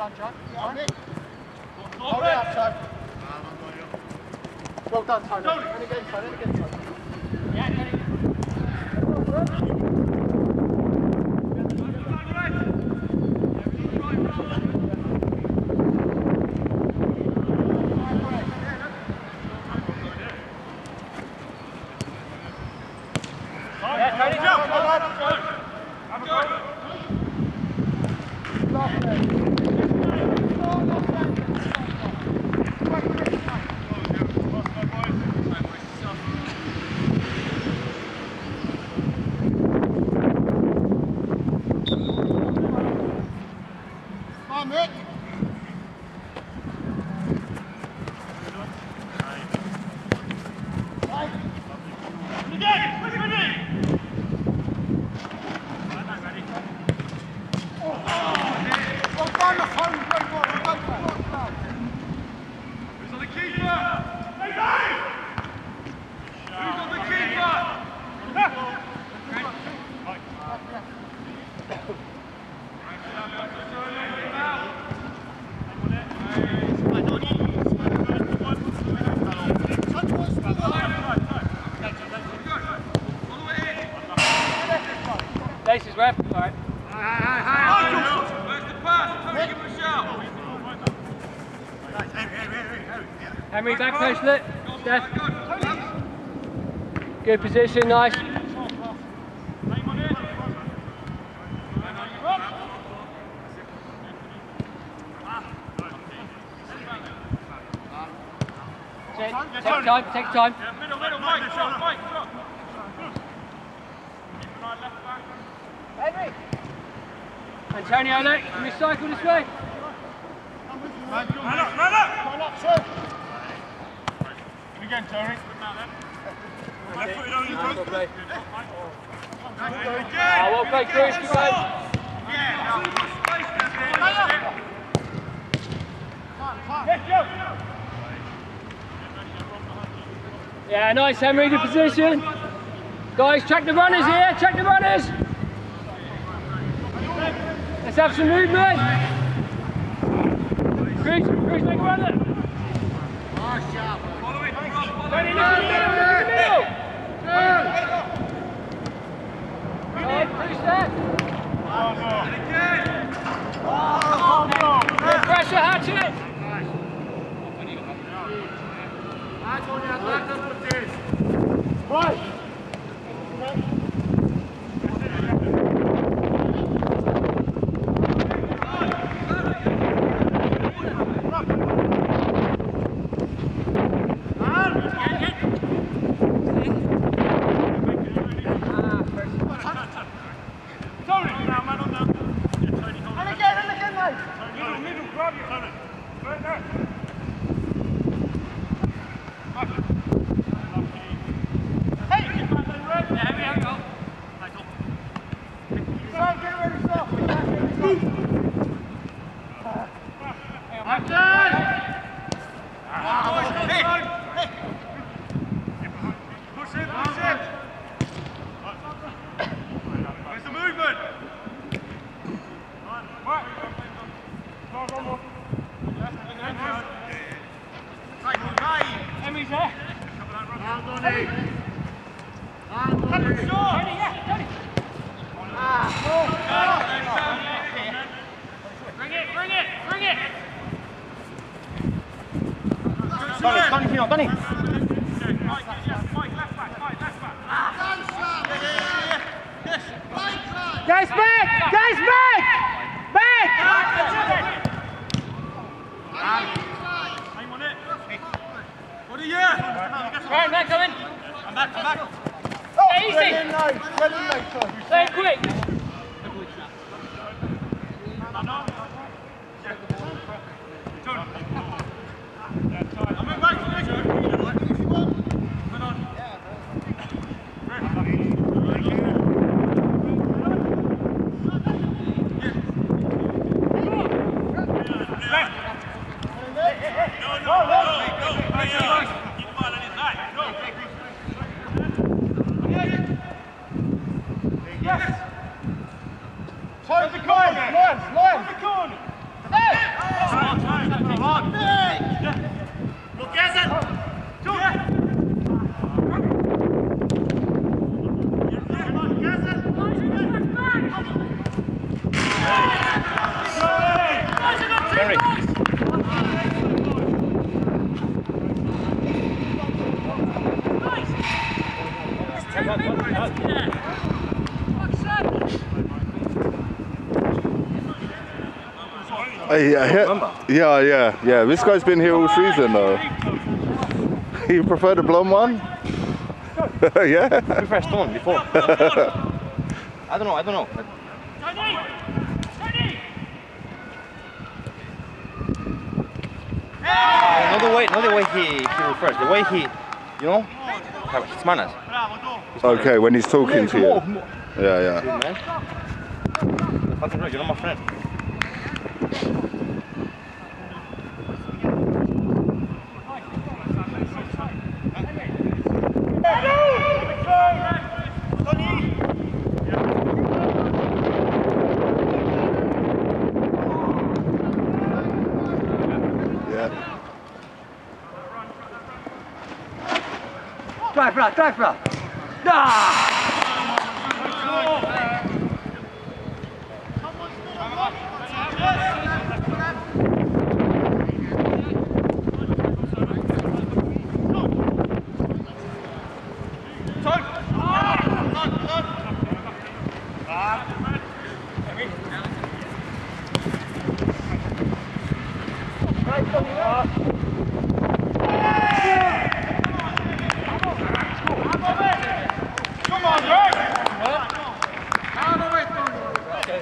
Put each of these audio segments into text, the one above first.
Well done, Joe. Yeah, Nick. Hold it up, Joe. Well done, Tony. And again, Tony. And again, Tony. Yeah, Tony, jump. Come on, Nick. Well done, the home. Great ball. Well done, well done. Who's on the keeper? Who's on the keeper? Places ref. All right. Where's the pass? Give him a shout. Henry back post it. Steph. Good position, nice. Take take time, take time. Middle, middle, Mike, shot, Mike, shot. Keep an eye left back. Henry. Antonio, look, can we cycle this way? Man up, man up! Come on, sir. Again, Tony. Left footed on your front. played. Well played, Chris, good play. Yeah, nice, Henry, good position. Guys, check the runners here, check the runners. Let's have some movement. Chris, Chris, make a run follow Ready, look in the middle, look in the middle. There. And again! Good pressure, Hatchet. Right. Tony! Now, man on now. Yeah, Tony, hold And it. again, and again, mate. Middle, middle, grab you, Tony. Right there. Hey! Get back there, Red. Yeah, here we go. Michael. Try and get rid of stuff. We can't get rid of Push in, push in. Where's the movement? Right. One more. Henry's there. Shot! Bring it, bring it, bring it. Tony, Tony, come on, Tony. Mike, yeah, Mike, left back, Mike, left back. Guys back! Guys back! Back! Aim on it. What are you? Right, I'm back coming. I'm back, I'm back. Yeah, easy. Ready and Hey, yeah, yeah, yeah, yeah, yeah. This guy's been here all season though. You prefer the blonde one? yeah. We pressed on before. I don't know. I don't know. Not the way, not the way he, he refers. The way he, you know, his manners. Okay, when he's talking to you. Yeah, yeah. Fucking right, you're not my friend. Yeah. Drive, right, drive, right. だ。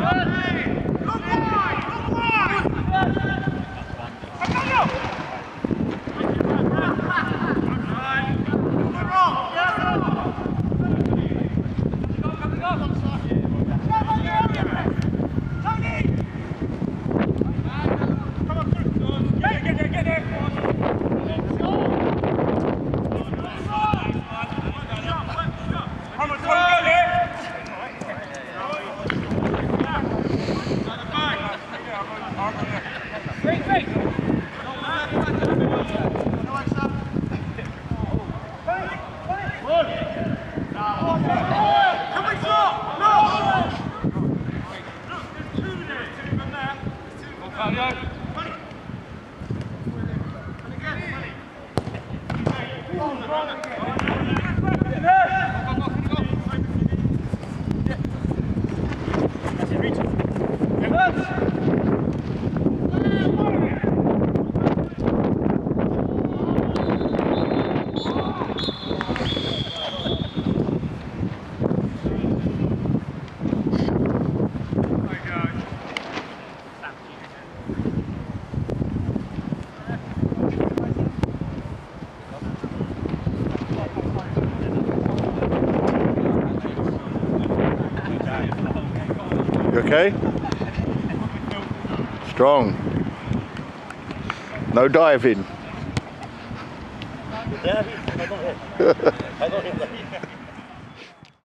Good. Marius! okay? Strong. No diving.